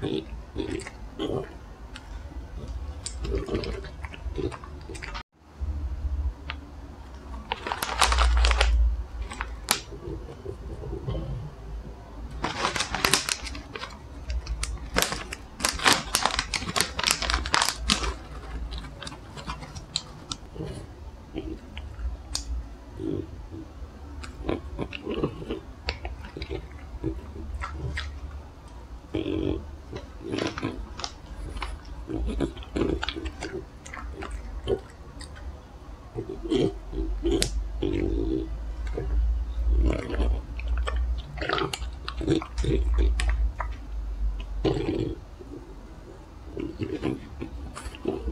はい。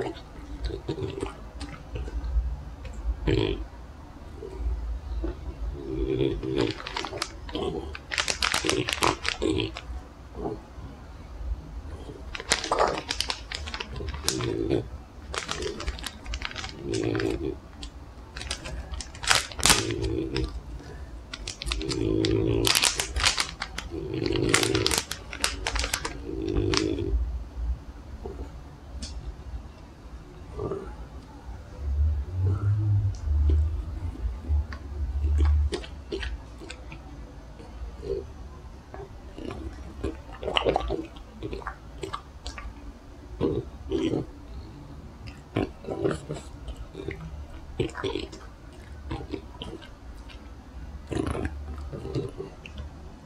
Thank you.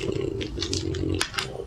Mm-hmm.